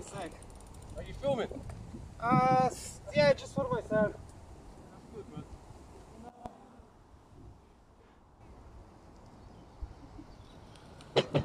me. Are you filming? Uh, yeah, just for myself. I good, man.